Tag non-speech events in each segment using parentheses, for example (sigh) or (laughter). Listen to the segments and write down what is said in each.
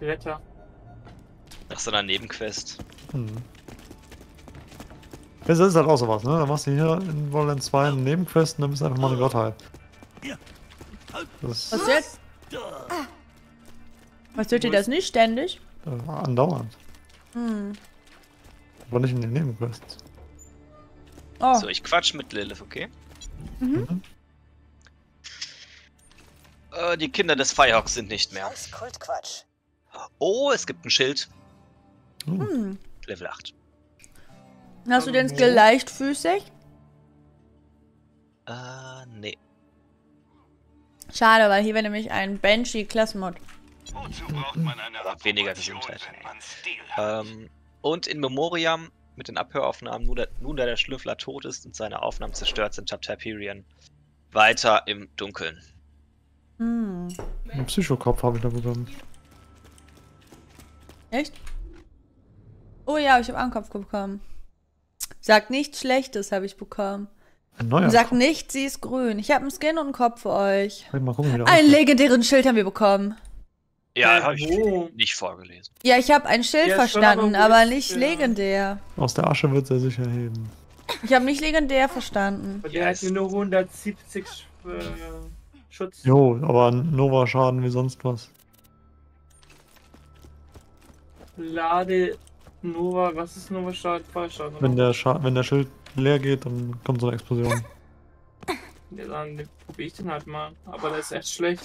Blätter. Nach so einer Nebenquest. Hm. Das ist halt auch sowas, ne? Da machst du hier in Borderlands 2 eine Nebenquest und dann bist du einfach mal eine Gottheit. Das Was jetzt? Was tut ihr das nicht ständig? äh, andauernd. Hm. Aber nicht in den Nebenquests. Oh, So, ich quatsch mit Lilith, okay? Mhm. Äh, die Kinder des Firehawks sind nicht mehr. Scheiß Kultquatsch. Oh, es gibt ein Schild. hm. Level 8. Hast du den Skill leichtfüßig? Äh, nee. Schade, weil hier wäre nämlich ein Banshee Klassenmod. Wozu braucht man eine Aber weniger Gesundheit. Ähm, und in Memoriam mit den Abhöraufnahmen, nun, da- nun da der Schlüffler tot ist und seine Aufnahmen zerstört sind, schreibt Hyperion weiter im Dunkeln. Hm. Einen Psychokopf habe ich da bekommen. Echt? Oh ja, ich habe Ankopf bekommen. Sag nichts Schlechtes habe ich bekommen. Ein neuer. Sag nicht, sie ist grün. Ich habe einen Skin und einen Kopf für euch. Mal gucken, Einen aussieht. legendären Schild haben wir bekommen. Ja, habe ich nicht vorgelesen. Ja, ich habe ein Schild Ja, verstanden, aber nicht der? legendär. Aus der Asche wird er sicher heben. Ich habe nicht legendär verstanden. Und der hat hier nur 170 äh, Schutz. Jo, aber Nova-Schaden wie sonst was. Lade Nova, was ist Nova Schaden? Fallschaden? oder? Wenn der, Scha wenn der Schild leer geht, dann kommt so eine Explosion. (laughs) Ja, dann probier ich den halt mal. Aber der ist echt schlecht.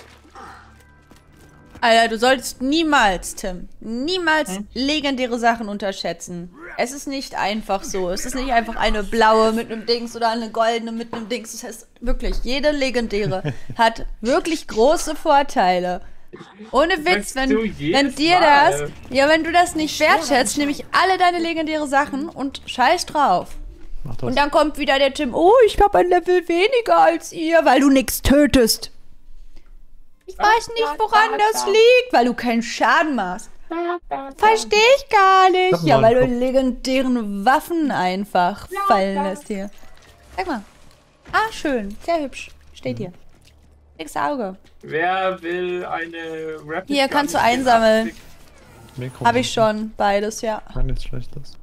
Alter, du solltest niemals, Tim, niemals Hm? legendäre Sachen unterschätzen. Es ist nicht einfach so. Es ist nicht einfach eine blaue mit einem Dings oder eine goldene mit einem Dings. Das heißt wirklich, jede legendäre (laughs) hat wirklich große Vorteile. Ohne Witz, wenn, wenn dir Mal. das, ja, wenn du das nicht wertschätzt, nehme ich alle deine legendäre Sachen und scheiß drauf. Mach das. Und dann kommt wieder der Tim, oh, ich habe ein Level weniger als ihr, weil du nichts tötest. Ich weiß nicht, woran das liegt, weil du keinen Schaden machst. Verstehe ich gar nicht. Ja, weil du legendären Waffen einfach fallen lässt hier. Sag mal. Ah, schön. Sehr hübsch. Steht hier. Nix Auge. Wer will eine Rapid Hier, kannst du einsammeln. 80? Mikro. Habe ich schon. Beides, ja. Nein, nichts Schlechtes.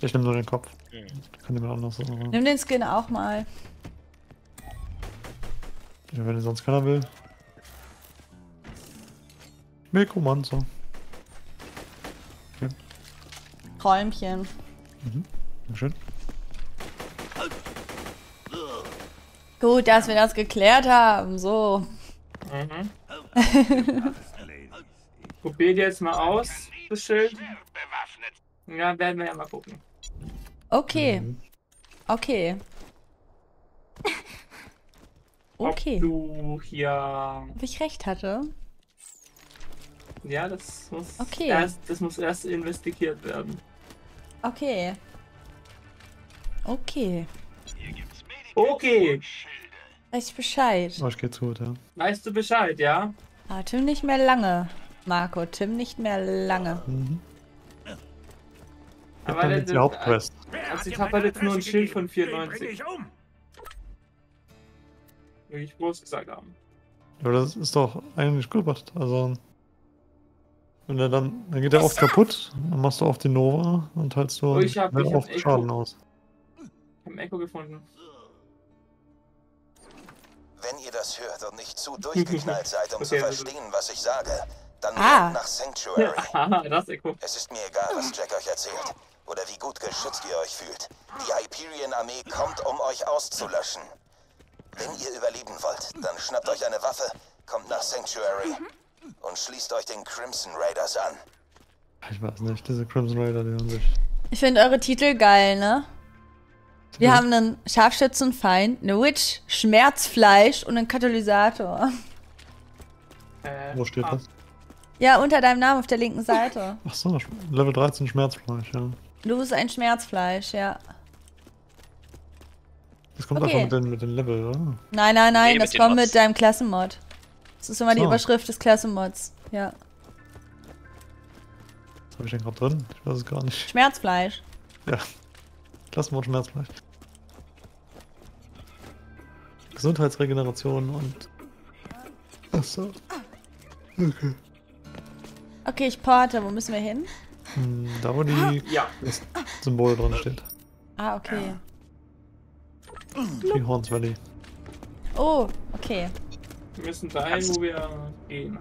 Ich nehme nur den Kopf. Hm. Kann jemand anders sagen. Nimm den Skin auch mal. Ja, wenn ihn sonst keiner will. Mikromanzer. Träumchen. Ja, Schön. Gut, dass wir das geklärt haben. So. Mhm. (laughs) Probier dir jetzt mal aus, das Schild. Ja, werden wir ja mal gucken. Okay. Mhm. Okay. Okay. Ob du hier. Ob ich recht hatte? Ja, das muss Okay. erst, das muss erst investigiert werden. Okay. Okay. Hier Medikamente Okay. Weiß ich Bescheid. Euch geht's gut, ja. Weißt du Bescheid, ja? Ah, Tim nicht mehr lange. Marco, Tim nicht mehr lange. Mhm. Aber dann die Hauptquest. Also ich habe halt jetzt nur ein Schild von Den 94. bring ich um. Wie ich bloß gesagt haben. Aber das ist doch eigentlich gut gemacht. Also. Wenn er dann. Dann geht er oft kaputt, dann machst du auf die Nova und teilst du Oh, ich hab- hab. Schaden aus. Ich habe ein Echo gefunden. Wenn ihr das hört und nicht zu (laughs) durchgeknallt seid, um zu Okay, also- verstehen, was ich sage, dann Ah. geht nach Sanctuary. Haha, (laughs) das Echo. Es ist mir egal, was Jack euch erzählt. Oder wie gut geschützt ihr euch fühlt. Die Hyperion-Armee kommt, um euch auszulöschen. Wenn ihr überleben wollt, dann schnappt euch eine Waffe, kommt nach Sanctuary und schließt euch den Crimson Raiders an. Ich weiß nicht, diese Crimson Raider, die haben sich. Ich finde eure Titel geil, ne? Wir haben einen Scharfschützenfeind, eine Witch, Schmerzfleisch und einen Katalysator. Äh, Wo steht ah, das? Ja, unter deinem Namen auf der linken Seite. (laughs) Achso, Level 13 Schmerzfleisch, ja. Du bist ein Schmerzfleisch, ja. Das kommt Okay. einfach mit den, mit den Level, oder? Nein, nein, nein, Nee, das kommt mit deinem Klassenmod. Das ist immer die So. Überschrift des Klassenmods. Ja. Was habe ich denn gerade drin? Ich weiß es gar nicht. Schmerzfleisch. Ja. Klassenmod Schmerzfleisch. Gesundheitsregeneration und. Achso. Okay. Okay, ich porte. Wo müssen wir hin? Hm, Da, wo die, Ja. das Symbol drin steht. Ah, okay. Die Horns Valley. Oh, okay. Wir müssen dahin, wo wir gehen.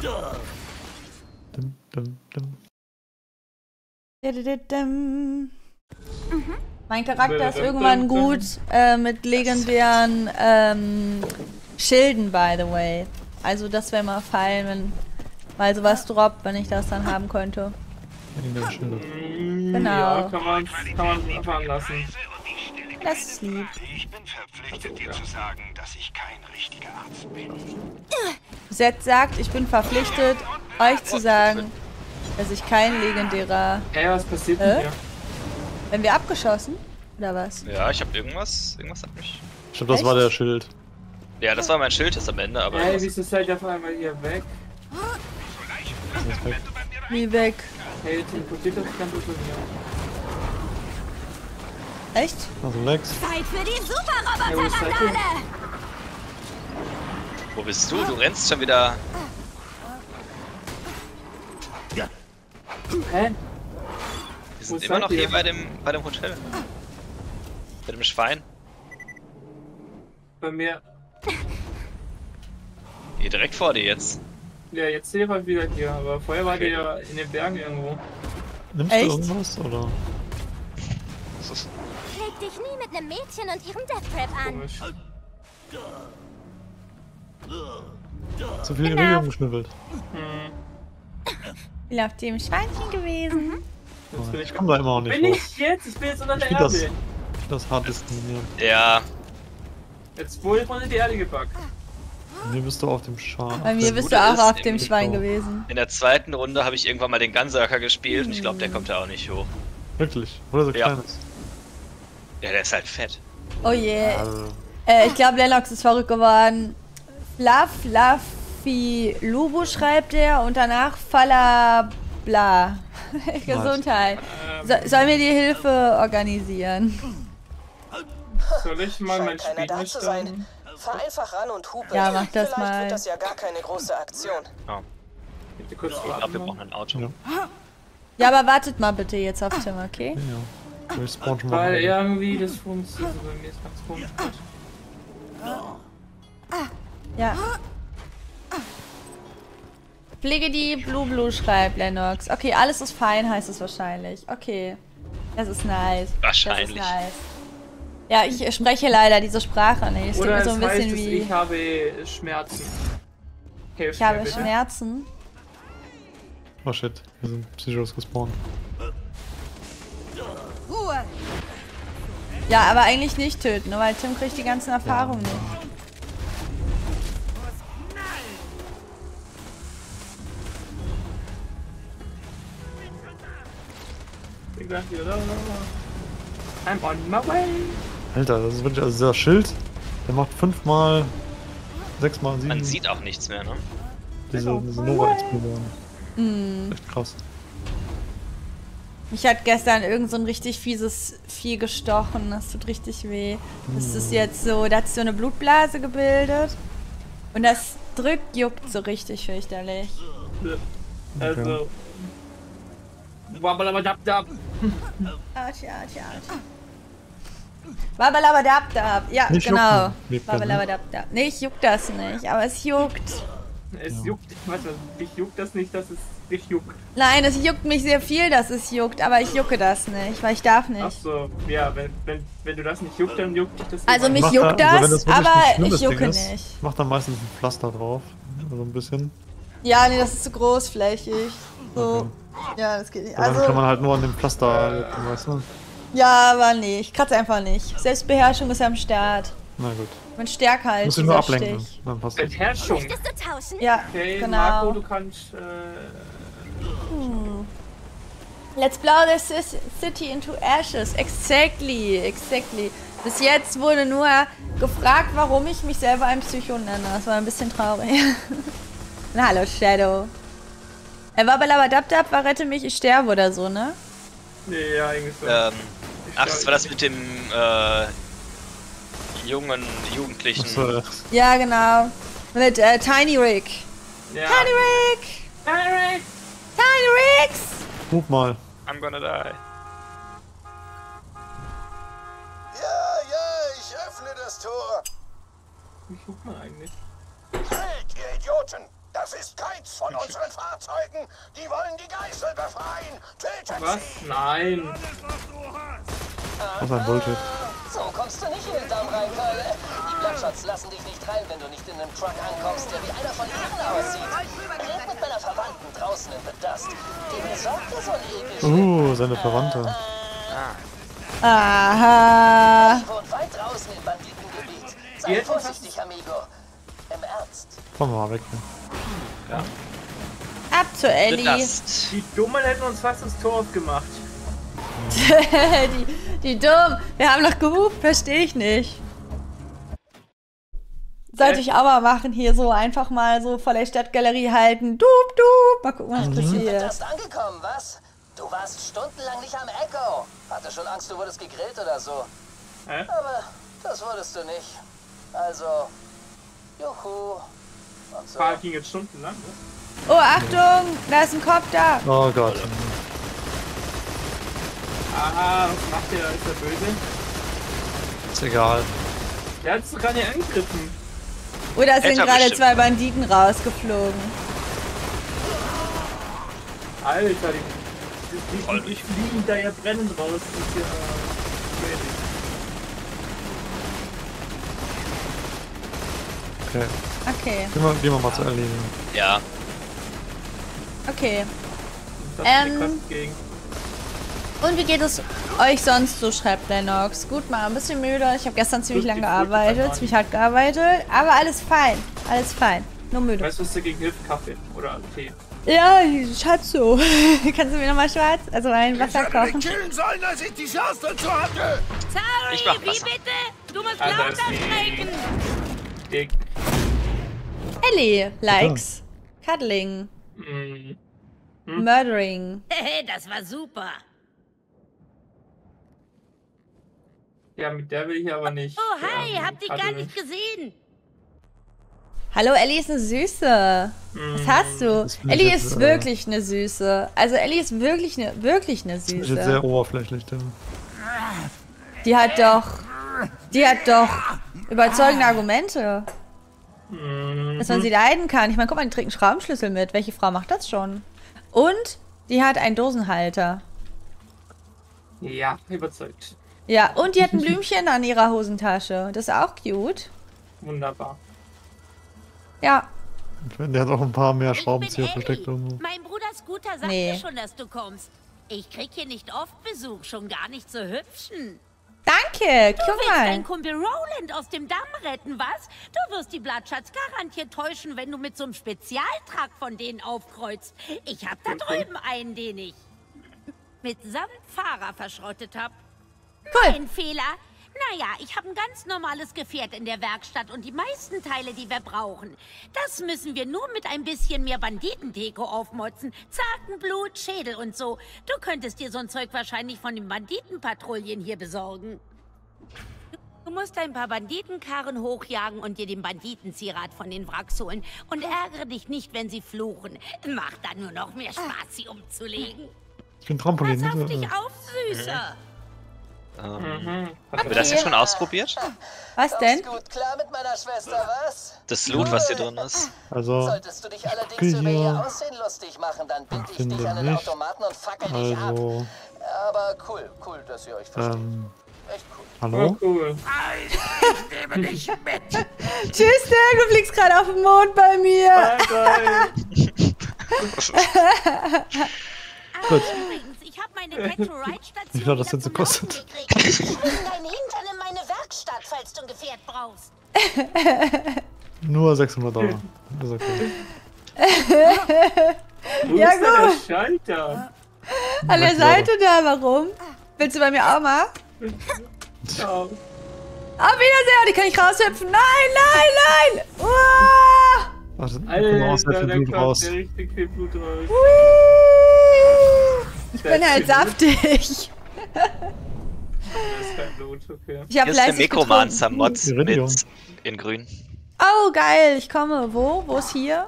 Dim, dim, dim. Didididim. Mein Charakter ist irgendwann gut äh, mit legendären ähm, Schilden, by the way. Also das wäre mal fein, wenn mal sowas droppt, wenn ich das dann haben könnte. Genau. Ja, kann man, kann man erfahren lassen. Das ist lieb. Ich bin verpflichtet, dir zu sagen, dass ich kein richtiger Arzt bin. Zed sagt, ich bin verpflichtet, euch zu sagen, dass ich kein legendärer... Ey, was passiert Äh? denn hier? Wenn wir abgeschossen? Oder was? Ja, ich habe irgendwas. Irgendwas hat mich. Ich glaube, das war Echt? der Schild. Ja, das war mein Schild jetzt am Ende, aber. Ey, wieso seid ihr auf einmal hier weg? Das ist weg. Wie weg? Hey, teleportiert das ganz unter mir. Echt? Also Lex. Zeit für die Hey? Superroboter-Randale! Wo bist du? Du rennst schon wieder. Hä? Wir sind Wo immer noch ihr? hier bei dem, bei dem Hotel. Bei dem Schwein. Bei mir. (laughs) Hier direkt vor dir jetzt. Ja, jetzt sehe ich euch wieder hier, aber vorher war Okay. ihr ja in den Bergen irgendwo. Nimmst Echt? du irgendwas? Oder? Das ist, Leg dich nie mit einem Mädchen und ihrem Death Trap an. Komisch. Zu viel Genau. Regelung geschnüffelt. Hm. Bin auf dem Schweinchen gewesen. Bin Ich ich. komme da immer auch nicht Bin hoch. ich jetzt? Ich bin jetzt unter Ich der find das- Erde. Das hart diskriminieren. ja, Jetzt wurde ich unter die Erde gepackt. Mir bist du auf dem Schaf. Bei mir bist du auch ist, auf dem Schwein gewesen. in der zweiten Runde habe ich irgendwann mal den Gunserker gespielt und ich glaube, der kommt da auch nicht hoch. Wirklich? Oder so Ja. klein ist. Ja, der ist halt fett. Oh je. Also, Äh, ich glaube, Lennox ist verrückt geworden. Fluff, Fluffy, Lubu schreibt er und danach Falla bla. (laughs) Gesundheit. So, sollen wir die Hilfe organisieren? Soll ich mal mein Scheint Spiel da zu sein. Fahr einfach ran und hupe. Ja, mach das Vielleicht mal. wird das ja gar keine große Aktion. Bitte kurz Ich glaube, wir warten. brauchen ein Auto. Ja. Ja, aber wartet mal bitte jetzt auf Tim, okay? ja. Ich spawn schon mal. Weil irgendwie das funktioniert. Also bei mir ist ganz komisch. Ja. Pflege die Blue Blue schreibt Lennox. Okay, alles ist fein, heißt es wahrscheinlich. Okay. Das ist nice. Wahrscheinlich. Das ist nice. Ja, ich spreche leider diese Sprache nicht. Es tut Oder mir es so ein heißt, bisschen dass wie. ich habe Schmerzen. Hilf Ich habe mir bitte. Schmerzen. Oh shit, hier sind Psychos gespawnt. Ruhe! Ja, aber eigentlich nicht töten, nur weil Tim kriegt die ganzen Erfahrungen nicht. I'm on my way. Alter, das ist wirklich, also dieser Schild, der macht fünfmal, sechsmal, sieben. Man sieht auch nichts mehr, ne? diese, diese Nova-Explosion. Hm. Echt krass. Mich hat gestern irgend so ein richtig fieses Vieh gestochen. Das tut richtig weh. Das ist jetzt so, da hat sich so eine Blutblase gebildet. Und das drückt, juckt so richtig fürchterlich. Also. Wabbalabadabdab. Arsch, arsch, arsch. Wabalabadabdab. Ja, Nicht genau. er, ne? Wabalabadabdab. Nee, ich juck das nicht, aber es juckt. Es Ja. juckt. Warte, dich juckt das nicht, dass es dich juckt. Nein, es juckt mich sehr viel, dass es juckt, aber ich jucke das nicht, weil ich darf Ach nicht. so, ja, wenn, wenn, wenn du das nicht juckt, dann juckt dich das Also immer. mich juckt da- also das, wirklich aber ich jucke ist, nicht. Macht da meistens ein Pflaster drauf. So ein bisschen. Ja, nee, das ist zu großflächig. So. Okay. Ja, das geht nicht. Und dann kann Also, man halt nur an dem Pflaster halten, weißt du? ja, aber nee, ich kratze einfach nicht. Selbstbeherrschung ist am Start. Na gut. Bin stärker als Muss ich nur ablenken. Stich. Dann passt das. Beherrschung. Ja, Okay, genau. Marco, du kannst. Äh, Let's blow the ci- city into ashes. Exactly, exactly. Bis jetzt wurde nur gefragt, warum ich mich selber ein Psycho nenne. Das war ein bisschen traurig. (laughs) Na, hallo, Shadow. Er war bei Labadabdab, war rette mich, ich sterbe oder so, ne? nee, ja, eigentlich so. Ähm, Ich ach, das war das mit dem, äh, jungen Jugendlichen. Achso, ja. Ja, genau. Mit äh, Tiny Rick. Ja. Tiny Rick! Eric! Tiny Ricks! Ruf mal. I'm gonna die. Ja, ja, ich öffne das Tor. Wie guckt man eigentlich? Halt, ihr Idioten! Das ist keins von unseren Fahrzeugen. Die wollen die Geißel befreien. Tötet Was? sie! Nein. Was ein Bullshit. So kommst du nicht in den Damm rein, Kerl. Die Bloodshotts lassen dich nicht rein, wenn du nicht in einem Truck ankommst, der wie einer von ihnen aussieht. Red mit meiner Verwandten draußen in The Dust. Die besorgt dir so ein Ekel. Uh, seine Verwandte. Aha. Die wohnt weit draußen im Banditengebiet. Sei vorsichtig, Amigo. Im Ernst. Komm mal weg. Ne? Ab zu Ellie. Die Dummen hätten uns fast das Tor aufgemacht. (laughs) die, die dumm. Wir haben noch gehupt, verstehe ich nicht. Sollte ich auch mal machen, hier so einfach mal so vor der Stadtgalerie halten. Dup, dup. Mal gucken, was Du passiert. bist angekommen, was? Du warst stundenlang nicht am Echo. Hatte schon Angst, du wurdest gegrillt oder so. Hä? Aber das wurdest du nicht. Also, juhu. So. Fahrt ging jetzt stundenlang. Ne? Oh, Achtung, da ist ein Kopf da. Oh Gott. Aha, was macht der? Ist der böse? Ist egal. Der hat es sogar nicht angegriffen. Oder sind Hätte er gerade bestimmt. zwei Banditen rausgeflogen? Alter, die, die, die, die fliegen da ja brennend raus. Das ist ja Okay. Okay, Gehen wir, gehen wir mal zu Ellie. Ja. okay. Ähm. Und wie geht es euch sonst so, schreibt Lennox? Gut, mal ein bisschen müde. Ich habe gestern ziemlich lange gearbeitet, ziemlich hart gearbeitet. Aber alles fein, alles fein. Nur müde. Weißt du, was dagegen hilft? Kaffee oder Tee. Ja, Schatz so. (laughs) Kannst du mir nochmal schwarz, also ein Wasser kochen? killen sollen, als ich die Chance dazu hatte. Sorry, Ich mach wie bitte? Du musst Also lauter sprechen. Ellie likes Cuddling, Mm. Murdering. (laughs) das war super. Ja, mit der will ich aber nicht. Oh, hi, ähm, hab dich gar nicht gesehen. Hallo, Ellie ist eine Süße. Was hast du? Das ich Ellie jetzt, ist äh, wirklich eine Süße. Also Ellie ist wirklich eine, wirklich eine Ist jetzt Süße. sehr oberflächlich, denn. Die hat doch, die hat doch überzeugende Argumente. Mhm. Dass man sie leiden kann. Ich meine, guck mal, die trägt einen Schraubenschlüssel mit. Welche Frau macht das schon? Und die hat einen Dosenhalter. Ja, überzeugt. Ja, und die hat ein (laughs) Blümchen an ihrer Hosentasche. Das ist auch cute. Wunderbar. Ja, Der hat auch ein paar mehr Ich bin Schraubenzieher versteckt irgendwo. Mein Bruder Scooter sagte Nee. schon, dass du kommst. Ich krieg hier nicht oft Besuch, schon gar nicht so hübschen. Danke. Du Guck willst mal. deinen Kumpel Roland aus dem Damm retten, was? Du wirst die Bloodshotts garantiert täuschen, wenn du mit so einem Spezialtrag von denen aufkreuzt. Ich hab da drüben einen, den ich mitsamt Fahrer verschrottet hab. Cool. Ein Fehler? Naja, ich habe ein ganz normales Gefährt in der Werkstatt und die meisten Teile, die wir brauchen. Das müssen wir nur mit ein bisschen mehr Banditendeko aufmotzen. Zakenblut, Schädel und so. Du könntest dir so ein Zeug wahrscheinlich von den Banditenpatrouillen hier besorgen. Du musst ein paar Banditenkarren hochjagen und dir den Banditenzierat von den Wracks holen. Und ärgere dich nicht, wenn sie fluchen. Macht dann nur noch mehr Spaß, sie umzulegen. Ich bin Trampolin. Pass auf ne? dich auf, Süßer. Ähm, Mhm. haben wir das jetzt schon ausprobiert? Was denn? Kommst gut klar mit meiner Schwester, was? Das Loot, was hier drin ist? Also, Solltest du dich allerdings Okay, über ihr Aussehen lustig machen, dann bind ich Finde dich an den nicht. Automaten und fackel dich ab. also, Aber cool, cool, dass ihr euch versteht. ähm, Echt cool. Oh, hallo? cool. Nehme dich mit. Tschüss, Dirk, du fliegst gerade auf den Mond bei mir. Bye, bye. (laughs) Gut. Ich habe meine (laughs) Get-to-Ride-Station Wie viel hat das denn so gekostet? gekriegt. (laughs) Bring deinen Hintern in meine Werkstatt, falls du ein Gefährt brauchst. (laughs) Nur 600 Dollar. Das ist okay. Wo Ja, ist denn der gut. Schalter? An der Seite da, warum? Willst du bei mir auch mal? Ciao. Auf Wiedersehen, die kann ich raushüpfen. Nein, nein, nein. Uah. Aus, Alter, da kommt raus. richtig viel Blut raus. Hui. Ich bin Das halt saftig. Das Blut. Okay. Ich habe Hier ist der fleißig Necromancer-Mod Iridium. mit in grün. Oh, geil, ich komme. Wo? Wo ist hier?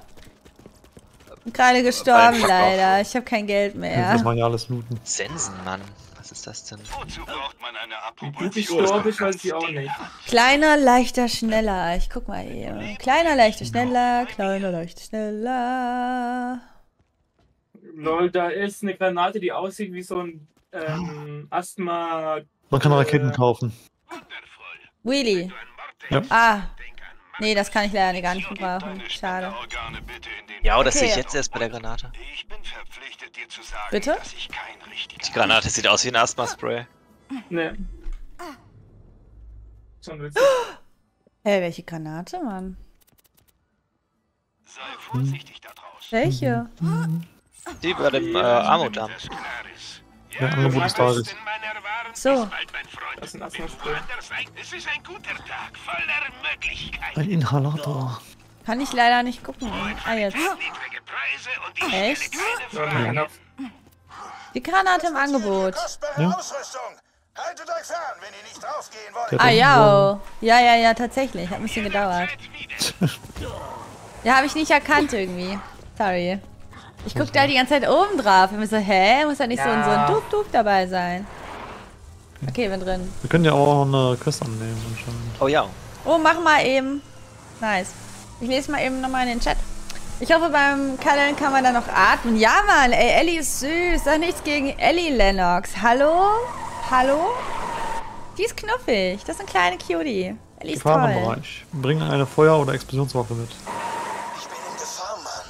Gerade gestorben, leider. Ich habe kein Geld Das mehr. machen ja alles looten. Sensenmann. Was ist das denn? Wozu braucht man eine Wie gut Approbation? ich weiß ich auch nicht. Kleiner, leichter, schneller. Ich guck mal hier. Kleiner, leichter, schneller. Kleiner, leichter, schneller. Lol, da ist eine Granate, die aussieht wie so ein ähm, Asthma. Man kann Raketen Äh, kaufen. Wheelie. Ja. Ah. Nee, das kann ich leider gar nicht gebrauchen. Schade. Ja, das Okay. sehe ich jetzt erst bei der Granate. Ich bin verpflichtet, dir zu sagen, Bitte? dass ich kein richtiger Die Granate sieht aus wie ein Asthma-Spray. Ne. Schon witzig. (gasps) Hä, welche Granate, Mann? Sei vorsichtig da draußen. Welche? Die bei dem äh, Claris. Ja, Angebot des Tages. So. Das ist ein Asthma-Spray. Ein guter Tag voller Möglichkeiten. Ein Inhalator. Kann ich leider nicht gucken. Ah, jetzt. Echt? Ja, Die Granate im Angebot. Ja. Ausrüstung. Haltet euch fern, wenn ihr nicht draufgehen wollt. Der Ah, ja. oh. Ja, ja, ja, tatsächlich. Hat ein bisschen gedauert. (laughs) Ja, habe ich nicht erkannt irgendwie. Sorry. Ich guck da die ganze Zeit oben drauf. Und mir so, hä? Muss da nicht so ein, so ein Ja. Dup-Dup dabei sein? Okay, bin drin. Wir können ja auch eine Quest annehmen anscheinend. Oh ja. Oh, mach mal eben. Nice. Ich lese mal eben nochmal in den Chat. Ich hoffe, beim Kaddeln kann man da noch atmen. Ja, Mann, ey, Ellie ist süß. Sag nichts gegen Ellie Lennox. Hallo? Hallo? Die ist knuffig. Das ist eine kleine Cutie. Ellie ist toll. Gefahrenbereich. Bring eine Feuer- oder Explosionswaffe mit. Ich bin in Gefahr, Mann.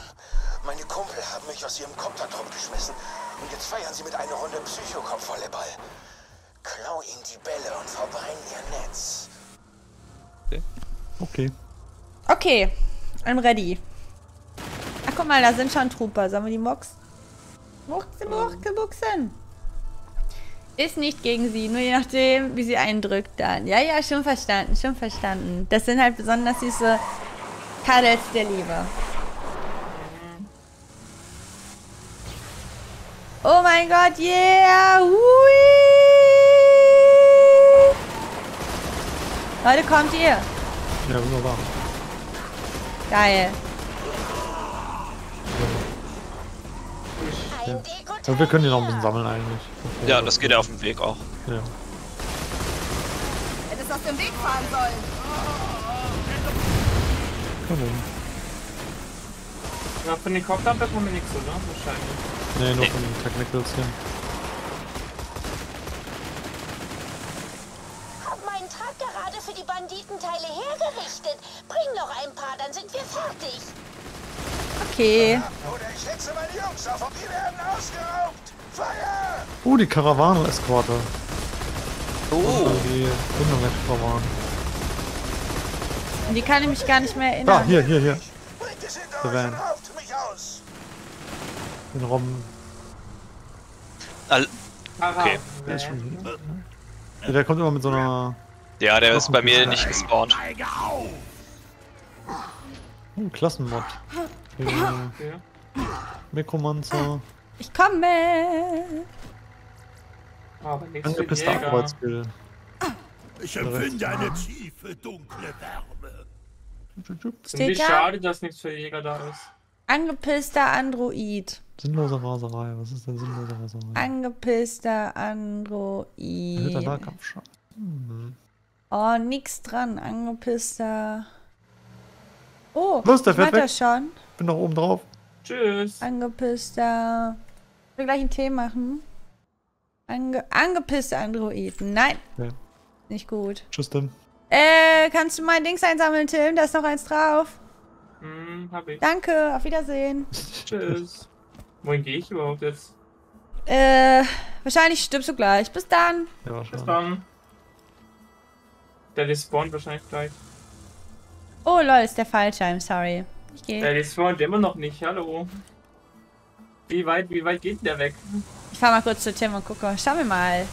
Meine Kumpel haben mich aus ihrem Koptertrupp geschmissen. Und jetzt feiern sie mit einer Runde Psychokopfvolleyball. Klau ihnen die Bälle und verbrennen ihr Netz. Okay. Okay, I'm ready. Ach, guck mal, da sind schon Trooper. Sollen wir die Mox? Muchse, muchse, muchsen. Ist nicht gegen sie, nur je nachdem, wie sie eindrückt dann. Ja, ja, schon verstanden, schon verstanden. Das sind halt besonders süße Cuddles der Liebe. Oh mein Gott, yeah! Hui! Leute, kommt ihr? Ja, wunderbar. Geil. Deko Ja, wir können die noch ein bisschen sammeln eigentlich. Ja, das geht ja auf dem Weg auch. Ja. Hättest aus dem Weg fahren sollen. Problem. Na, von den Koptern bekommen wir nichts, oder? Wahrscheinlich. Nee, nur Nee. von den Technicals hier. Hab meinen Truck gerade für die Banditenteile hergerichtet. Bring noch ein paar, dann sind wir fertig. Okay. Oder ich hetze meine Jungs auf und die werden ausgeraubt. Feuer! Oh, die Karawane-Eskorte. Oh. Die Bindung-Karawane. Die kann ich mich gar nicht mehr erinnern. hier, hier, hier. Bringt es hinter Der euch Van. und raubt mich aus. Den Robben. Al Okay. Der ist schon. Ja, der kommt immer mit so einer. ja, der ist bei mir nicht gespawnt. Oh, Klassenmod. Für Necromancer. Ich komme. Aber nichts für Angepisster Jäger. Arbeitsskill. Ich empfinde eine tiefe, dunkle Wärme. Steht da? schade, dass nichts für Jäger da ist. Angepisster Android. Sinnlose Raserei. Was ist denn sinnlose Raserei? Angepisster Erhöhter Android. Nahkampfschaden. Mhm. Oh, nix dran. Angepisster. Oh, Los, der fährt weg. das schon. Bin noch oben drauf. Tschüss. Angepisster. Ich will gleich einen Tee machen. Ange angepisste Androiden. Nein, Okay. nicht gut. Tschüss, Tim. Äh, kannst du mein Dings einsammeln, Tim? Da ist noch eins drauf. Hm, hab ich. Danke, auf Wiedersehen. Tschüss. Wohin gehe ich überhaupt jetzt? Äh, wahrscheinlich stirbst du gleich. Bis dann. Ja, Bis dann. Der respawnt wahrscheinlich gleich. Oh lol, ist der Fallschirm, sorry. Ich gehe. Der respawnt immer noch nicht, hallo. Wie weit, wie weit geht denn der weg? Ich fahr mal kurz zu Tim und gucke. Schauen wir mal.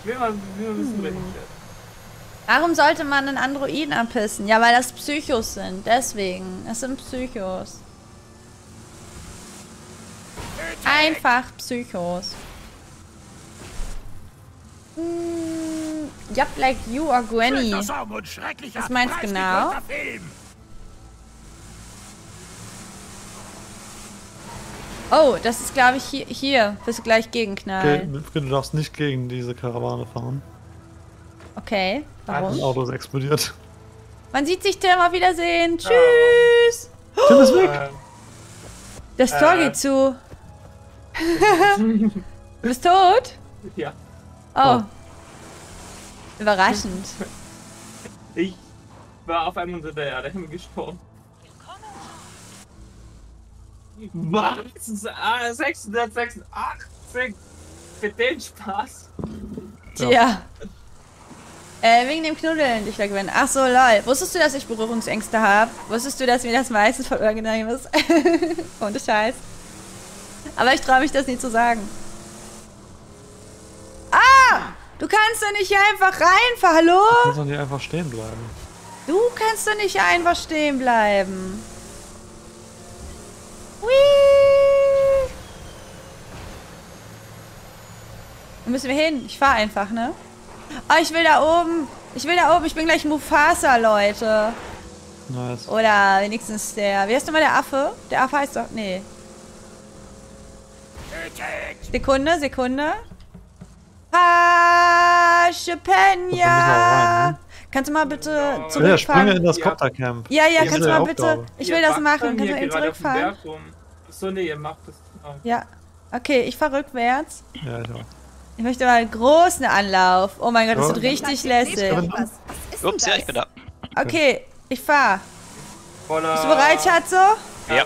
Ich will mal, will mal wissen, wer nicht fährt. Warum sollte man einen Androiden anpissen? Ja, weil das Psychos sind. Deswegen. Es sind Psychos. Einfach Psychos. Mm, Yup Like You or Granny. Schrecklicher Was meinst du genau? Oh, das ist glaube ich hier. Hier, wirst du gleich Okay, gegenknallen. Wilfried, du darfst nicht gegen diese Karawane fahren. Okay, warum? Auto ist explodiert. Man sieht sich, Tim. Auf Wiedersehen. Tschüss. Tim ist weg! Äh, Das Tor Äh. geht zu. (laughs) du bist tot? ja. Oh. Oh. Überraschend. Ich war auf einem unter der Erde gestorben. Was? Ah, 686 für den Spaß. Tja. Äh, wegen dem Knuddeln dich weggewinnen. Ach so, lol. Wusstest du, dass ich Berührungsängste habe? Wusstest du, dass mir das meistens voll unangenehm ist? (laughs) Ohne Scheiß. Aber ich traue mich das nie zu sagen. Ah! Du kannst doch nicht hier einfach reinfahren, hallo? Du kannst doch nicht einfach stehen bleiben. Du kannst doch nicht einfach stehen bleiben. Whee! Wo müssen wir hin? Ich fahre einfach, ne? Oh, ich will da oben. Ich will da oben. Ich bin gleich Mufasa, Leute. Nice. Oder wenigstens der. Wie heißt nochmal der Affe? Der Affe heißt doch. Nee. Sekunde, Sekunde. Haschepenya. ne? Kannst du mal bitte Ja, springe zurückfahren? in das Ja. Koptercamp. Ja, ja, kannst du mal bitte. Ich will das machen. Kannst du eben zurückfahren? Berg rum. So, nee, ihr macht das. Ja. Okay, ich fahr rückwärts. Ja, ich auch. Ich möchte mal einen großen Anlauf. Oh mein Gott, das Ja. wird richtig lässig. Ups, ja, ich bin da. Okay, ich fahr. Voller Bist du bereit, Schatzo? Ja.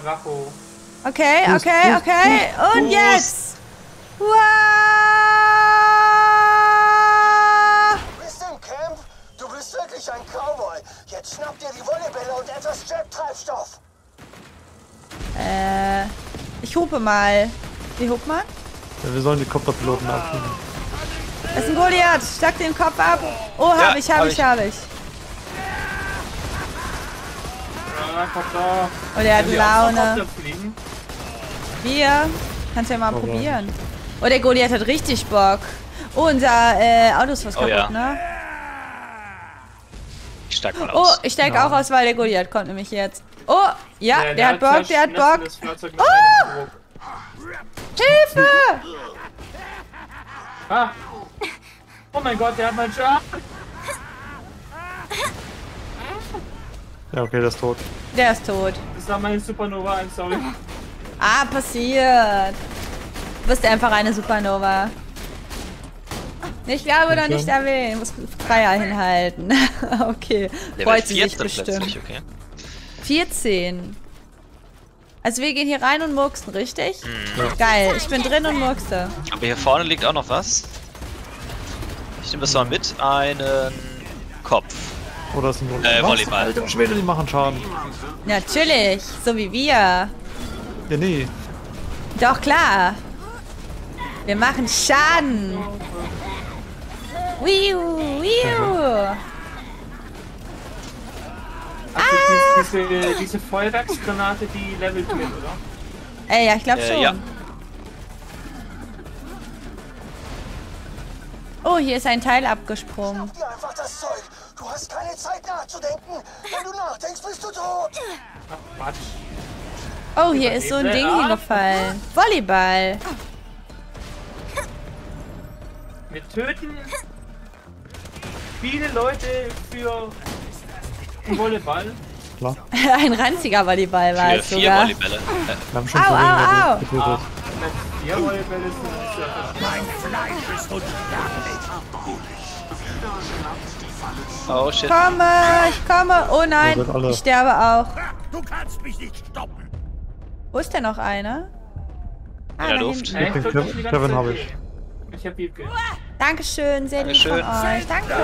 Okay, okay, okay. Und jetzt! Wow! Bist im Camp? Du bist wirklich ein Cowboy. Jetzt schnapp dir die Wollebälle und etwas Jet-Treibstoff. Äh, ich hupe mal. Wie hupt man? Ja, wir sollen die Kopterpiloten abkriegen. Das ist ein Goliath. Schlag den Kopf ab. Oh, hab Ja, ich, hab, hab ich, ich. hab ich. Ja, kommt da. Oh, der hat Laune. Wir. Kannst ja mal Aber- probieren. Oh, der Goliath hat richtig Bock. Oh, unser äh, Auto ist was Oh, kaputt, ja. ne? Ich steig mal Oh, aus. ich steig Ja. auch aus, weil der Goliath kommt nämlich jetzt. Oh, ja, Der- der, hat Bock, der hat Bock. zerschnissenes Hilfe! Ah. Oh mein Gott, der hat meinen Schaf. Ja, okay, der ist tot. Der ist tot. Das war meine Supernova, I'm sorry. Ah, passiert. Du bist einfach eine Supernova. Ich glaube noch nicht erwähnt. Muss Freier hinhalten. (laughs) okay. Level Freut sie sich 14 bestimmt. okay. 14. Also wir gehen hier rein und murksen, richtig? Mhm. Geil, ich bin drin und murkse. Aber hier vorne liegt auch noch was. Ich nehme das mal mit. Einen Kopf. Oder ist ein Äh, Was? Volleyball. Alter Schwede, die machen Schaden. Natürlich, so wie wir. Ja, nee. Doch klar. Wir machen Schaden. Wiu, wiu. Also diese, diese, Feuerwerksgranate, die levelt mit, oder? Ey, ja, ich glaube Äh, schon. ja. Oh, hier ist ein Teil abgesprungen. Schnapp dir einfach das Zeug. Du hast keine Zeit nachzudenken. Wenn du nachdenkst, bist du tot. Ach, Quatsch. Oh, hier ist so ein Ding hingefallen. Volleyball. Wir töten viele Leute für Volleyball. Klar. (laughs) Ein ranziger Volleyball war es vier sogar. Volleybälle. Äh, Wir haben schon Au, au, au. getötet. Mit vier Volleybälle sind Mein Fleisch ist oh shit. Komme, ich komme. Oh nein, ich sterbe auch. Du kannst mich nicht stoppen. Wo ist denn noch einer? Ah, der da Luft. hinten. Ey, ich Kevin- Kevin Zeit hab weg. ich. Ich hab Wiebke. Dankeschön, sehr lieb von euch. Danke.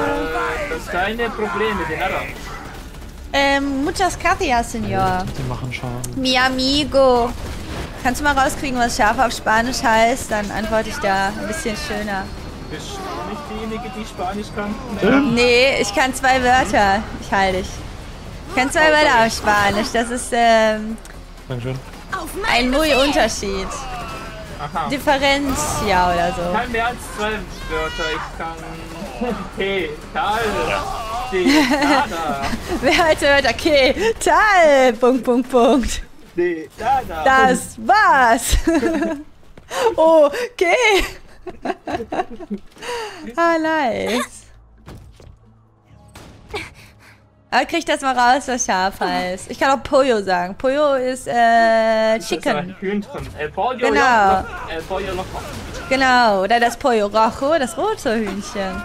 Das ist keine Probleme, den Addon. Ähm, muchas gracias, Senor. Die machen Schaden. Mi amigo. Kannst du mal rauskriegen, was Schaf auf Spanisch heißt? Dann antworte ich da ein bisschen schöner. Bist du nicht diejenige, die Spanisch kann? Nee, ich kann zwei Wörter. Ich halte dich. Ich kann zwei Wörter auf Spanisch. Das ist ähm, Dankeschön. ein muy Unterschied. Aha. Differenz, ja oder Ich so. kann mehr als zwei Wörter. Ich kann Nee, Dada. (laughs) Wer heute hört, okay, toll, Punkt, Punkt, Punkt. Das war's. (laughs) okay. (laughs) ah, nice. Aber krieg das mal raus, was scharf heißt. Ich kann auch Pollo sagen. Pollo ist, äh, Chicken. Genau. Genau. Oder das Pollo Rojo, das rote Hühnchen.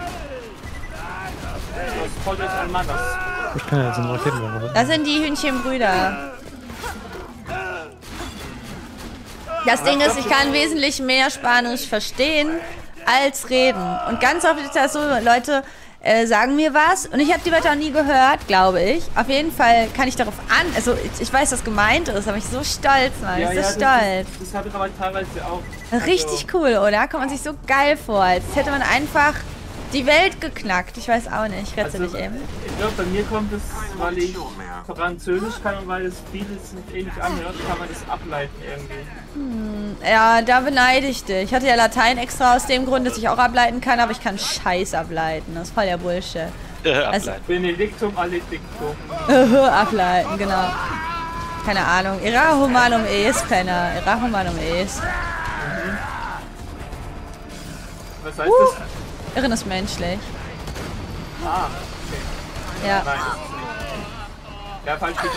Ich kann ja jetzt einen Raketenwerfer. Das sind die Hühnchenbrüder. Das Ding ist, ich kann wesentlich mehr Spanisch verstehen als reden. Und ganz oft ist das so, Leute äh, sagen mir was und ich habe die Wörter auch nie gehört, glaube ich. Auf jeden Fall kann ich darauf an, also ich, ich weiß, was gemeint ist, aber ich so stolz, Mann. ich bin so das, stolz. das, das habe ich aber teilweise auch. Richtig cool, oder? Kommt man sich so geil vor, als hätte man einfach die Welt geknackt. Ich weiß auch nicht, ich rette Also, dich eben. ich glaube, bei mir kommt es, weil ich Französisch kann und weil es vieles ähnlich anhört, kann man das ableiten irgendwie. Ja, da beneide ich dich. Ich hatte ja Latein extra aus dem Grund, dass ich auch ableiten kann, aber ich kann Scheiß ableiten. Das ist voll der Bullshit. Äh, Also- ableiten. Benediktum Aledictum. (laughs) ableiten, genau. Keine Ahnung. Ira humanum es, Penner. Ira humanum es. Was heißt Uh. das? Irren ist menschlich. Ah, Ja. nein, das ist nicht. Ja, falsch bitte.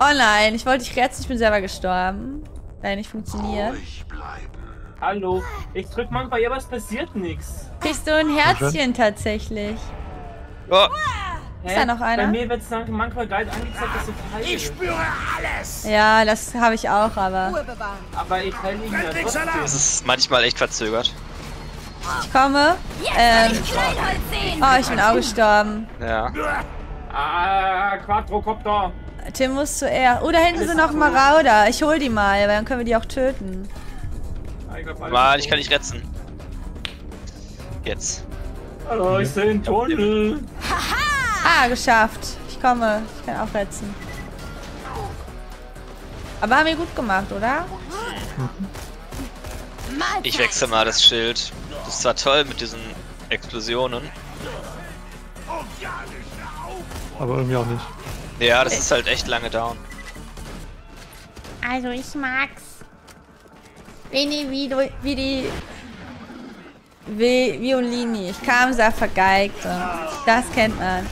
Oh nein, ich wollte dich retten, ich bin selber gestorben. Leider nicht funktioniert. Hallo. Ich drück manchmal, ja, aber es passiert nichts. Kriegst du ein Herzchen tatsächlich? Oh, Hä? da noch einer? Bei mir wird es manchmal geil angezeigt, dass ich heile. Ich spüre. Ja, das habe ich auch, aber. Aber ich ihn ja trotzdem. das ist manchmal echt verzögert. Ich komme. Ähm, oh, ich bin auch gestorben. Ja. Ah, Quadrocopter. Tim muss zuerst. Oh, da hinten sind noch Marauder. Ich hol die mal, weil dann können wir die auch töten. Mann, ich kann nicht retzen. Jetzt. Hallo, ich sehe einen Tunnel. Ah, geschafft. Ich komme. Ich kann auch retzen. Aber haben wir gut gemacht, oder? Ich wechsle mal das Schild. Das ist zwar toll mit diesen Explosionen. Aber irgendwie auch nicht. Ja, das ist halt echt lange down. Also, ich mag's. Veni, wie, du, wie die Vi Violini. Ich kam, sah vergeigt. Das kennt man.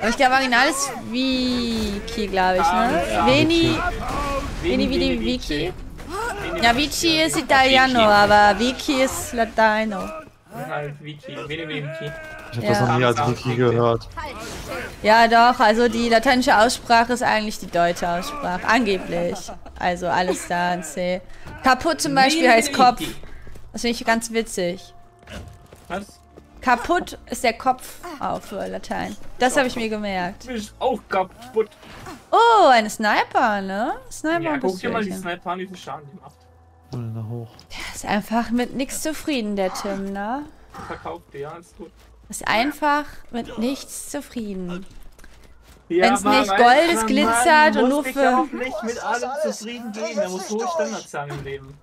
Aber ich glaube, original ist Vici, glaube ich, ne? Veni, Veni, wie die Vici. Ja, Vici ist Italiano, Vici. aber Vici ist Latino. Wiki. Veni, Wiki. Ich habe Ja. das noch nie als Wiki gehört. Ja, doch, also die lateinische Aussprache ist eigentlich die deutsche Aussprache. Angeblich. Also alles da in C. Kaputt zum Beispiel heißt Kopf. Das finde ich ganz witzig. Was? Kaputt ist der Kopf auch für Latein. Das habe ich mir gemerkt. Du bist auch kaputt. Oh, eine Sniper, ne? Sniper Ja, und guck dir mal die. Sniper an, wie viel Schaden die macht. Mal da hoch. Ist einfach mit nichts zufrieden, der Tim, ne? Verkauft die, ja, ist gut. Ist einfach mit nichts zufrieden. Ja, Wenn's aber nicht Gold ist, glitzert und nur für- ja nicht mit allem zufrieden geben. Er muss hohe Standards haben im Leben.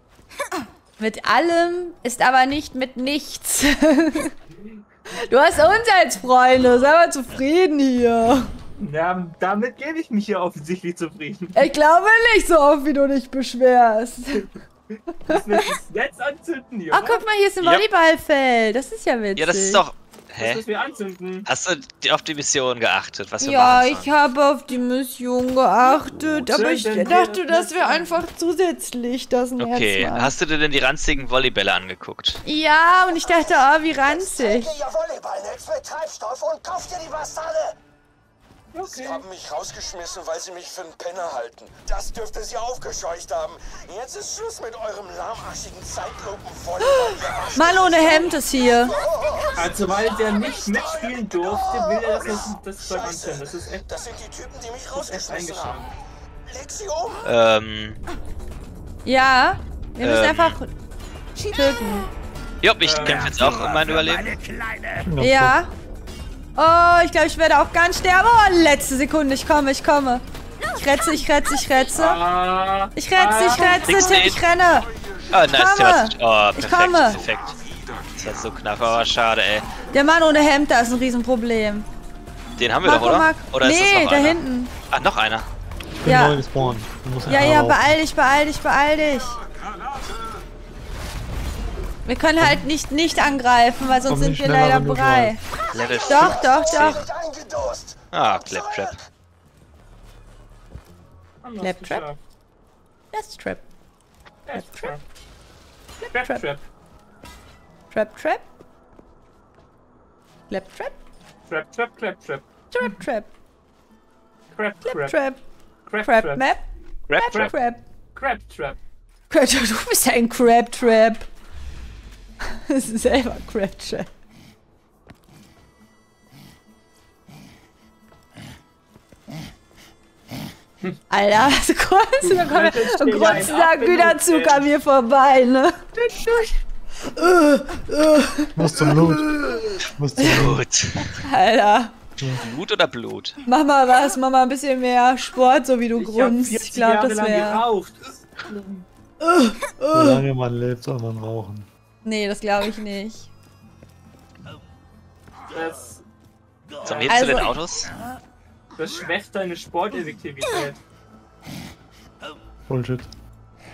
Mit allem ist aber nicht mit nichts. (laughs) du hast uns als Freunde, sei mal zufrieden hier. Ja, damit gebe ich mich ja offensichtlich zufrieden. Ich glaube nicht so oft, wie du dich beschwerst. (laughs) (laughs) Das das Netz anzünden hier. Oh, guck mal, hier ist ein Ja. Volleyballfeld. Das ist ja witzig. Ja, das ist doch. Das Hä? müssen wir anzünden. Hast du auf die Mission geachtet, was wir Ja, machen ich habe auf die Mission geachtet, aber ich dachte, dass wir einfach zusätzlich das Netz Okay, machen. hast du dir denn die ranzigen Volleybälle angeguckt? Ja, und ich dachte, oh, wie ranzig. Zeige ihr Volleyballnetz mit Treibstoff und kauft ihr die Bastarde! Sie haben mich rausgeschmissen, weil sie mich für einen Penner halten. Das dürfte sie aufgescheucht haben. Jetzt ist Schluss mit eurem lahmarschigen Zeitlupen-Volleyball. ihr Arsch- Mann ohne Hemd ist hier. Also, weil der nicht mitspielen durfte, will er, das, das Zeug anzünden. Das ist echt, Das sind die Typen, die mich echt rausgeschmissen eingeschlagen. haben. Leg sie um! Ähm. Ja, wir müssen Ähm. einfach töten. Jopp, ich kämpfe jetzt auch um mein Überleben. Ja. Oh, ich glaube, ich werde auch ganz sterben. Oh, letzte Sekunde, ich komme, ich komme. Ich retze, ich retze, ich retze. Ah, Ich retze, ich retze, Kriegst du Tim, ich renne. Ah, nice, komme. Oh, Ich perfekt, komme. perfekt. Das ist so knapp, aber schade, ey. Der Mann ohne Hemd, da ist ein Riesenproblem. Den haben wir Marco, doch, oder? Marco. Oder ist nee, das noch da einer? hinten. Ah, noch einer. Ich bin Ja. neu gespawnt. Ja, ja, beeil dich, beeil dich, beeil dich. Wir können halt nicht nicht angreifen, weil sonst sind wir leider brei. Level Doch, doch, 15. doch. Ah, Claptrap. Claptrap? Yes, Trap. Claptrap. Trap. Claptrap. Trap, Trap. Clap, Trap. Trap, trap, claptrap. Trap, Trap. Crap, Clap, crap. Trap. Crap, Crap, trap. Map. Crap Crap, Trap. Trap. Crap, trap. Crap, (laughs) Du bist ein Crab Trap. (laughs) Das ist selber Trap. Alter, was da kommt Jetzt ein Ab- Güterzug an mir vorbei, ne? Muss zum Blut. Muss zum Blut. Alter, Blut oder Blut? mach mal was, mach mal ein bisschen mehr Sport, so wie du Ich grunzt. 40 Ich glaube, das wäre. geraucht. Solange man lebt, soll man rauchen. Nee, das glaube ich nicht. Das, So, hebst du den Also- Autos? das schwächt deine Sporteffektivität. Bullshit.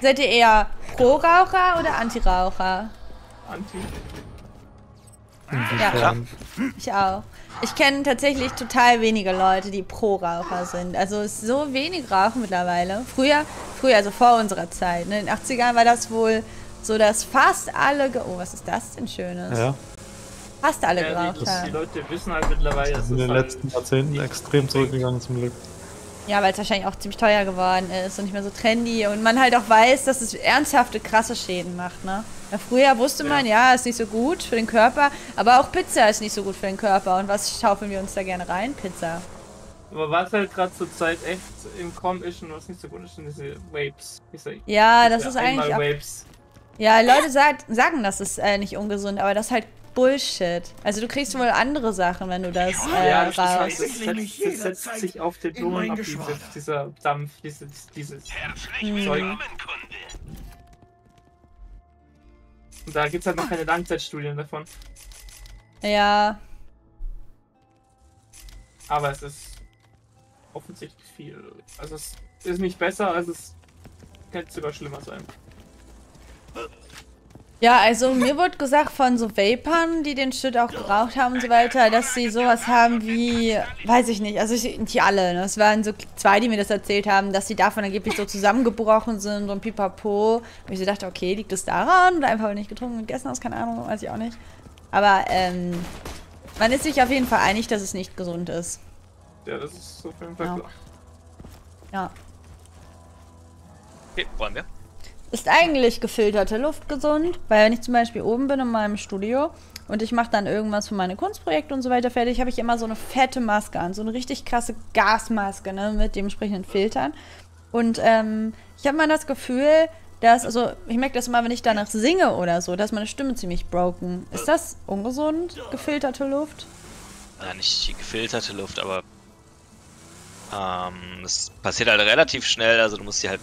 Seid ihr eher Pro-Raucher oder Anti-Raucher? Anti. Inwiefern? Ich auch. Ich kenne tatsächlich total wenige Leute, die Pro-Raucher sind. Also es ist so wenig Rauchen mittlerweile. Früher, früher, also vor unserer Zeit, ne? in den 80ern war das wohl so, dass fast alle, ge oh, was ist das denn Schönes? Ja, Fast alle Ja, geraucht die, die haben. Leute wissen halt mittlerweile, dass in es den halt letzten Jahrzehnten extrem zurückgegangen zum Glück. Ja, weil es wahrscheinlich auch ziemlich teuer geworden ist und nicht mehr so trendy. Und man halt auch weiß, dass es ernsthafte, krasse Schäden macht, ne? Ja, früher wusste man, ja, ist nicht so gut für den Körper, aber auch Pizza ist nicht so gut für den Körper. Und was schaufeln wir uns da gerne rein? Pizza. Aber was halt gerade zur Zeit echt im Kommen ist und was nicht so gut ist, sind diese Vapes. Ja, das ist eigentlich auch Einmal-Vapes. Ja, Leute sagt, sagen, das ist äh, nicht ungesund, aber das ist halt Bullshit. Also du kriegst wohl andere Sachen, wenn du das äh, Ja, das, das, setzt, das setzt sich auf den Blumen ab, diese, dieser Dampf, dieses, dieses Herzlich Zeug. Und da gibt es halt noch keine Langzeitstudien davon. Ja, Aber es ist offensichtlich viel. Also es ist nicht besser, also es könnte sogar schlimmer sein. Ja, also mir wurde gesagt von so Vapern, die den Shit auch geraucht haben und so weiter, dass sie sowas haben wie, weiß ich nicht, also ich, nicht alle, ne? es waren so zwei, die mir das erzählt haben, dass sie davon angeblich so zusammengebrochen sind und pipapo. Und ich so dachte, okay, liegt es daran oder einfach nicht getrunken und gegessen hast, keine Ahnung, weiß ich auch nicht. Aber ähm, man ist sich auf jeden Fall einig, dass es nicht gesund ist. Ja, das ist auf jeden Fall Ja. klar. Ja. Okay, wollen wir? Ist eigentlich gefilterte Luft gesund? Weil wenn ich zum Beispiel oben bin in meinem Studio und ich mache dann irgendwas für meine Kunstprojekte und so weiter fertig, habe ich immer so eine fette Maske an, so eine richtig krasse Gasmaske ne, mit dementsprechenden Filtern. Und ähm, ich habe mal das Gefühl, dass, also ich merke das immer, wenn ich danach singe oder so, dass meine Stimme ziemlich broken. Ist das ungesund, gefilterte Luft? Ja, nicht die gefilterte Luft, aber ähm, es passiert halt relativ schnell, also du musst sie halt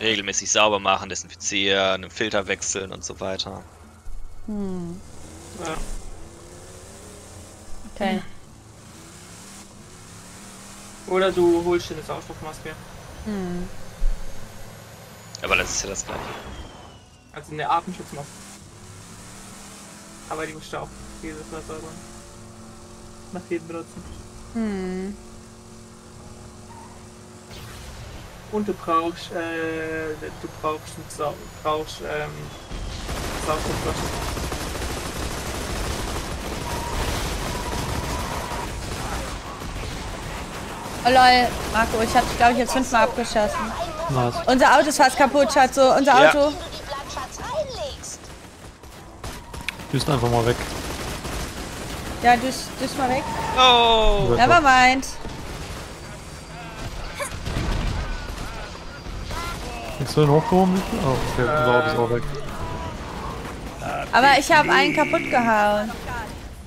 regelmäßig sauber machen, desinfizieren, den Filter wechseln und so weiter. Hm, Ja. okay. Oder du holst dir eine Sauerstoffmaske. Hm. Aber das ist ja das gleiche. Also eine Atemschutzmaske. Aber die musst du auch jedes Mal sauber nach jedem benutzen. Hm. Und du brauchst, äh, du brauchst, Sau brauchst ähm, Sauerstoffflaschen. Oh lol, Marco, ich hab dich, glaube ich, jetzt fünfmal abgeschossen. Nice. Unser Auto ist fast kaputt, Schatzo. Unser Ja. Auto. Du. Düst einfach mal weg. Ja, durch, durch mal weg. Oh! Never Kriegst du den hochgehoben? Oh, okay, unser Auto ist auch weg. Aber ich habe einen kaputt gehauen.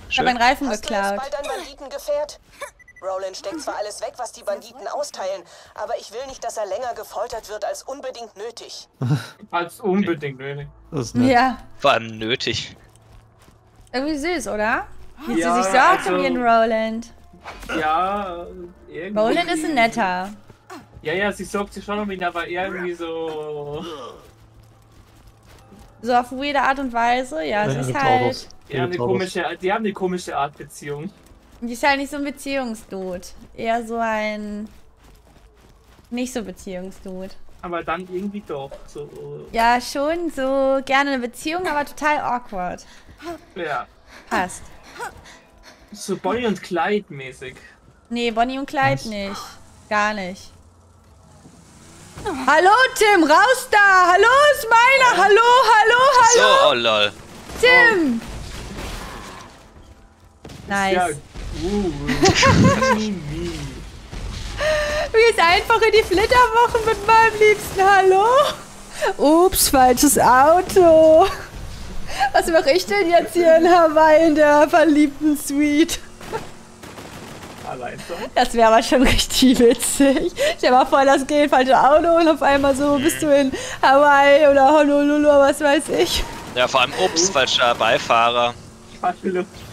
Ich habe einen Reifen Hast geklaut. bald ein Banditengefährt? Roland steckt zwar alles weg, was die Banditen austeilen, aber ich will nicht, dass er länger gefoltert wird als unbedingt nötig. (laughs) Als unbedingt nötig. Das ist nett. Ja. Vor allem nötig. Irgendwie süß, oder? Jetzt Ja, sie sich Sorgen also- wie ein Roland. Ja, irgendwie. Roland ist ein netter. Ja, ja, sie sorgt sich schon um ihn, aber irgendwie so. So auf weirde Art und Weise. Ja, Ja, sie ist halt. Die haben, eine komische, die haben eine komische Art Beziehung. Die ist halt nicht so ein Beziehungsdude. Eher so ein. Nicht so Beziehungsdude. Aber dann irgendwie doch. So, Ja, schon so gerne eine Beziehung, aber total awkward. ja. Passt. So Bonnie und Clyde mäßig. Nee, Bonnie und Clyde nicht. Gar nicht. Hallo Tim, raus da! Hallo ist meiner! Hallo, hallo, So, hallo! oh lol. Tim! Nice. Ja, uh. Mimi. (laughs) Wie ist einfach in die Flitterwochen mit meinem Liebsten? Hallo? Ups, falsches Auto. Was mache ich denn jetzt hier in Hawaii in der verliebten Suite? Allein so. Das wäre aber schon richtig witzig. Stell dir mal vor, das geht falsche Auto und auf einmal so bist du in Hawaii oder Honolulu, was weiß ich. Ja, vor allem Ups, falscher Beifahrer.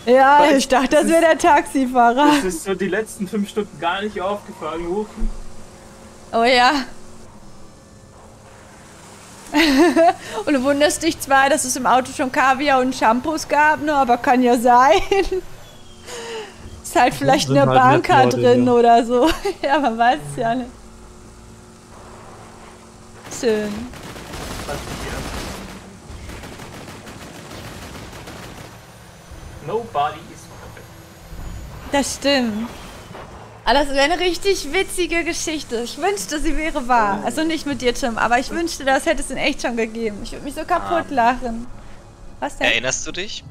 Ja, ich dachte, das wäre der Taxifahrer. Das ist so die letzten fünf Stunden gar nicht aufgefallen. Huch. Oh ja. (laughs) und du wunderst dich zwar, dass es im Auto schon Kaviar und Shampoos gab, ne, aber kann ja sein. Ist halt vielleicht eine halt Banker Leute, drin ja. oder so. (laughs) ja, man weiß es ja nicht. Schön. Nobody is perfect. Das stimmt. Aber das wäre eine richtig witzige Geschichte. Ich wünschte, sie wäre wahr. Also nicht mit dir, Tim, aber ich wünschte, das hätte es in echt schon gegeben. Ich würde mich so kaputt lachen. Was denn? Erinnerst du dich?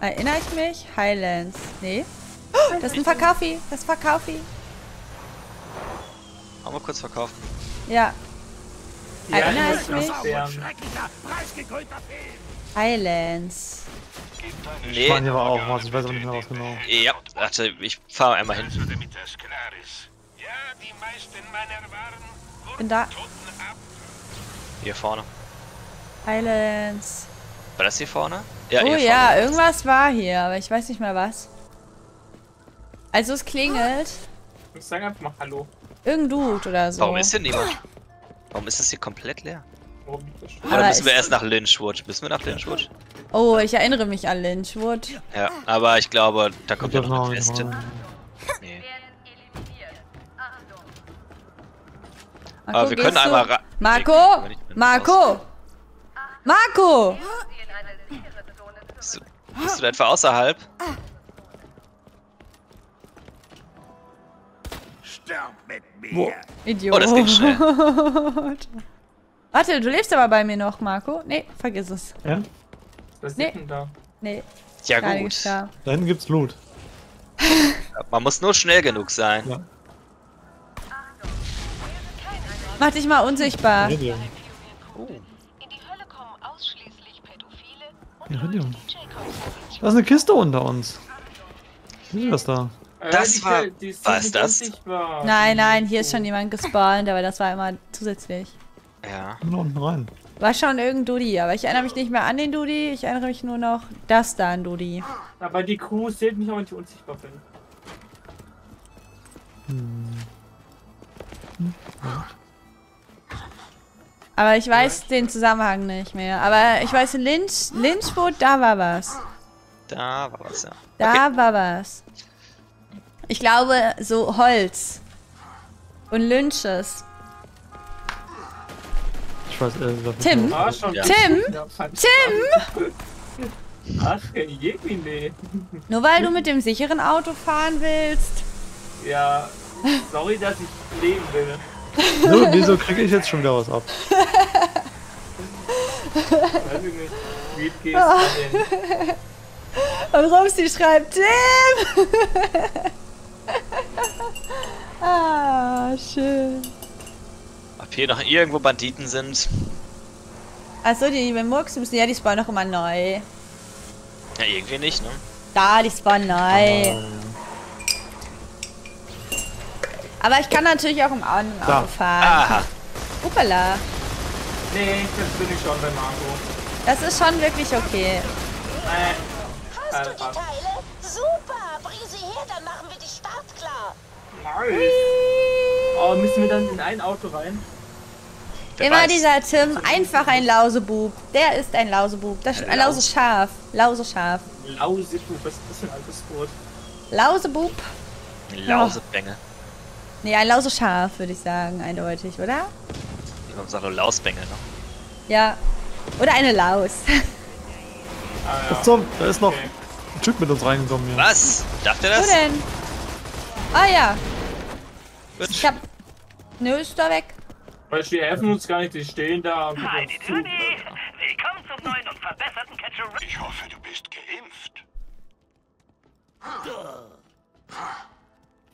Erinnere ich mich? Highlands. Nee. Das ist ein Verkaufi. Das ist Verkaufi. Auch mal kurz verkaufen. Ja. Ja, Erinnere ich mich? Highlands. Nee. Spanien war auch was, ich weiß aber nicht mehr was genau. Ja, warte, ich fahre einmal hin. Also damit das klar ist. Ja, die meisten meiner Waren Bin da. Hier vorne. Highlands. War das hier vorne? Ja, Oh hier ja, vorne. irgendwas war hier, aber ich weiß nicht mehr was. Also es klingelt. Ich sag einfach mal Hallo. Irgend Dude oder so. Warum ist hier niemand? Warum ist das hier komplett leer? Warum das? Oder müssen wir erst nach Lynchwood? Müssen wir nach Lynchwood? Oh, ich erinnere mich an Lynchwood. Ja, aber ich glaube, da kommt ja noch eine hin. rein. Nee. Marco, Aber wir können einmal ra- Marco! Nee, Marco! Marco! Bist du, bist du da etwa außerhalb? Stirb mit mir. Idiot. Oh, das ging schnell. (laughs) Warte, du lebst aber bei mir noch, Marco. Nee, vergiss es. Ja? Was ist Nee. denn da? Nee, Ja gar gut. da. Hinten gibt's Loot. (laughs) Man muss nur schnell genug sein. Ja. Mach dich mal unsichtbar. Iridium. Oh. In die Hölle kommen ausschließlich Pädophile und Iridium. Da ist eine Kiste unter uns. Was ist das da? Äh, Das war- nicht das? unsichtbar. Nein, nein, hier ist schon jemand gespawnt, aber das war immer zusätzlich. Ja. Unten rein. War schon irgendein Dudi, aber ich erinnere mich nicht mehr an den Dudi. Ich erinnere mich nur noch, das da ein Dudi. Aber die Crew zählt nicht, ob ich unsichtbar bin. Aber ich weiß den Zusammenhang nicht mehr. Aber ich weiß, in Lynch, Lynchwood, da war was. Da war was, ja. Da war was. Ich glaube, so Holz. Und Lynches. Ich weiß gesagt nicht Tim? Ah. Ja. Tim? Ja, fand- Tim! Ach, Jemine. Nur weil du mit dem sicheren Auto fahren willst. Ja, sorry, dass ich leben will. So, wieso kriege ich jetzt schon wieder was ab? Weiß ich nicht. Wie geht's (laughs) dahin? Und Rumsi schreibt Tim! (laughs) ah, schön. Ob hier noch irgendwo Banditen sind? Achso, die mit Murks müssen, ja, die spawnen doch immer neu. Ja, irgendwie nicht, ne? Da, die spawnen neu. Aber ich kann natürlich auch im Auto Da. fahren. Aha. Hoppala. Nee, jetzt bin ich schon bei Marco. Das ist schon wirklich okay. Äh, Hast du die Äh, Teile? Super! Bring sie her, dann machen wir die. Nice. Oh, müssen wir dann in ein Auto rein? Wer Immer weiß. dieser Tim, einfach ein Lausebub. Der ist ein Lausebub. Das ist ein Laus. Lauseschaf. Lauseschaf. Lausipu, was ist das für ein altes Wort? Lausebub. Lausebänge. Nee, ein Lauseschaf, würde ich sagen, eindeutig, oder? Man sagt nur Lausbänge, ne? Ja. Oder eine Laus. (laughs) Ah, ja. Ach so, da ist noch Okay. ein Typ mit uns reingekommen hier. Was? Darf der Wo das? denn? Ah ja. Gut. Ich hab. Nö, ist da weg. Weil die helfen uns gar nicht, die stehen da uns zu. Willkommen zum neuen und verbesserten Catcher Ich hoffe, du bist geimpft.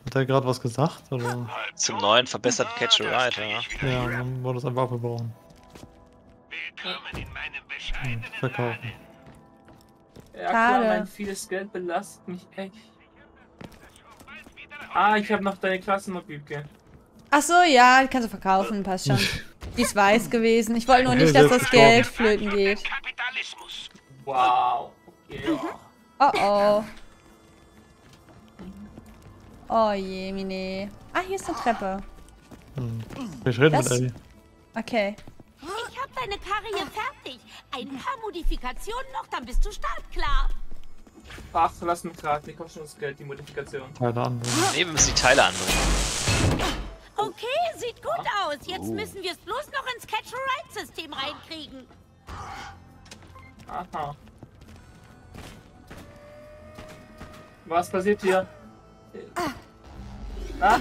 Hat er gerade was gesagt? Oder? Zum neuen verbesserten Catch a Ride, ja. Ja, dann wollte es einfach abgebauen. Willkommen in meinem bescheidenen Verkaufen. Ja klar, Schade. mein vieles Geld belastet mich echt. Ah, ich habe noch deine Klassennummer, Bübke. Ach so, ja, die kannst du verkaufen, passt schon. (laughs) Die ist weiß gewesen. Ich wollte nur nicht, dass das Geld flöten geht. Kapitalismus. Wow. Okay. Oh oh. Oh je, Mine. Ah, hier ist eine Treppe. Hm. Ich rede mit Das- Ellie. Okay. Ich hab deine Karre hier fertig. Ein paar Modifikationen noch, dann bist du startklar. Ach, lass mich raten, die kostet uns Geld, die Modifikation. Keine Ahnung. Nee, wir müssen die Teile anbringen. Okay, sieht gut aus. Jetzt müssen wir es bloß noch ins Catch-a-Ride-System reinkriegen. Aha. Was passiert hier? Ah,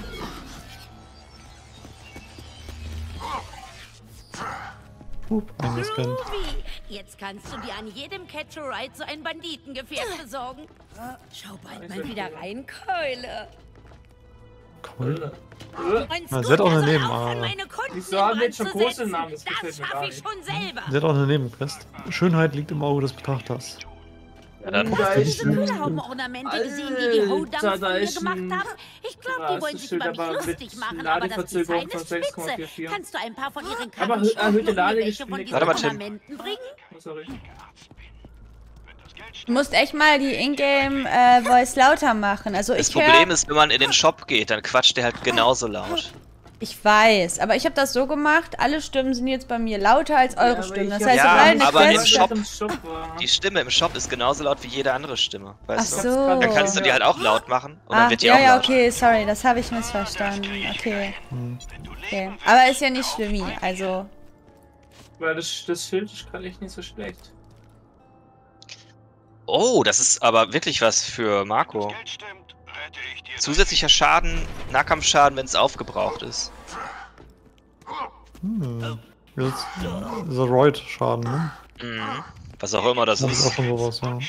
Hup, eingescannt. Groovy. Jetzt kannst du dir an jedem Catch-a-Ride so ein Banditengefährt besorgen. Schau bald mal wieder rein, Keule. Äh, Mein Na, sie hat auch eine Scooter soll Neben- auch von meine Kunden Wieso haben wir jetzt schon große Namen? Das Das schaffe ich schon selber. Sie hat auch eine Nebenquest. Schönheit liegt im Auge des Betrachters. Ja, dann da Hast du diese ein- Buddha-Ornamente gesehen, die die Ho-Dams Alter, da früher ist gemacht haben? Ich glaube, die krasses wollen sich über mich lustig machen, aber das Ladeverzögerung Design von ist spitze. 6,44. Kannst du ein paar von ihren erhöhte schrauben und mir welche von diesen Warte mal, Tim. Ornamenten bringen? Oh, sorry. Du musst echt mal die Ingame äh, Voice lauter machen. Also Das ich Problem ist, wenn man in den Shop geht, dann quatscht der halt genauso laut. (laughs) Ich weiß, aber ich habe das so gemacht. Alle Stimmen sind jetzt bei mir lauter als eure aber Stimmen. ich Das heißt, Ja, eine aber im Quest. Shop- im Shop war. Die Stimme im Shop ist genauso laut wie jede andere Stimme. Ach Weißt du? so. Dann kannst du die halt auch laut machen und dann Ah, wird die ja, auch ja, laut. okay, sorry, das habe ich missverstanden. Okay. Hm. okay. Aber ist ja nicht schlimm, also. Weil das, das Schild ist gerade echt nicht so schlecht. Oh, das ist aber wirklich was für Marco. Geld stimmt, ich. Zusätzlicher Schaden, Nahkampfschaden, wenn es aufgebraucht ist. Hm. Jetzt, dieser Roid-Schaden, ne? Mhm. Was auch immer das Das ist auch schon sowas, ja.